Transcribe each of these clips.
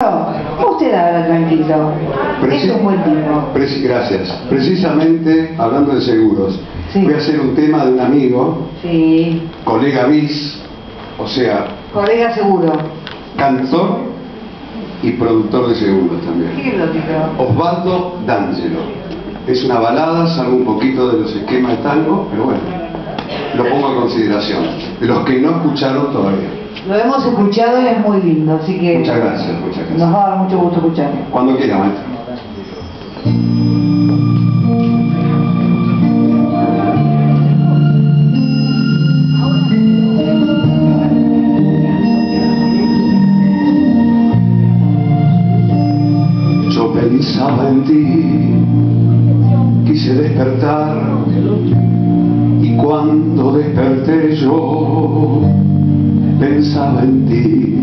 Usted habla tranquilo. Preci- Es un buen tipo. Preci- gracias. Precisamente hablando de seguros, Sí. voy a hacer un tema de un amigo, Sí. colega bis, o sea, Colega seguro. cantor y productor de seguros también. ¿Qué? Osvaldo D'Angelo. Es una balada, salgo un poquito de los esquemas de tango, pero bueno, lo pongo a consideración. De los que no escucharon todavía. Lo hemos escuchado y es muy lindo, así que Muchas gracias, muchas gracias. nos va a dar mucho gusto escucharlo. Cuando quiera, maestro. Yo pensaba en ti, quise despertar cuando desperté yo pensaba en ti.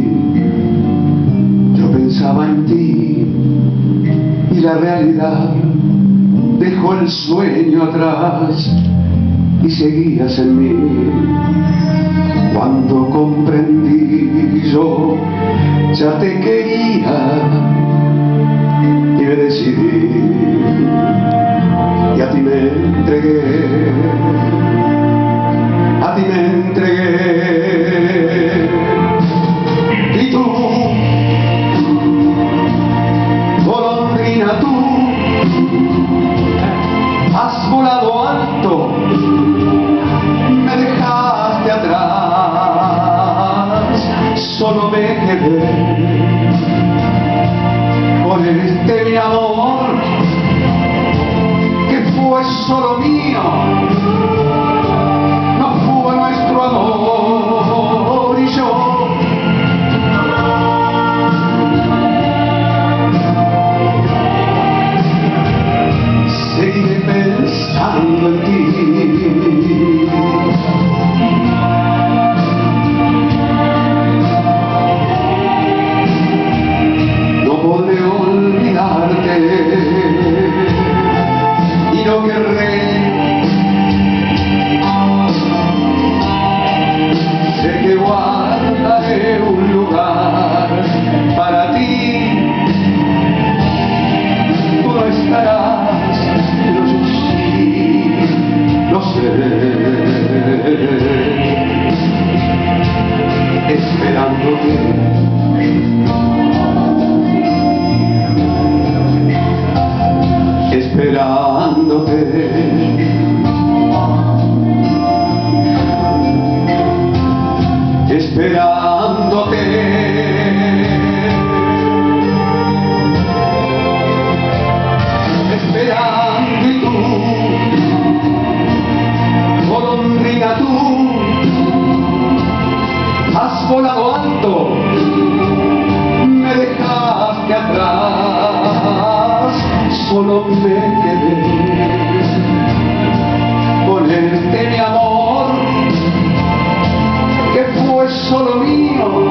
Yo pensaba en ti y la realidad dejó el sueño atrás y seguías en mí. Cuando comprendí yo ya te quería y me decidí y a ti me entregué, con este mi amor que fue solo mío, me dejaste atrás, solo me solo mío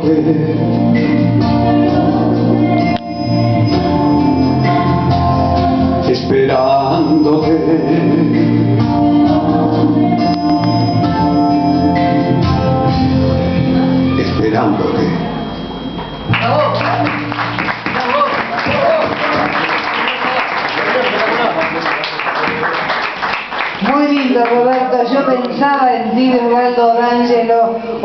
Esperándote, esperándote. Esperándote. Muy lindo, Roberto. Yo pensaba en ti, Osvaldo D'Angelo.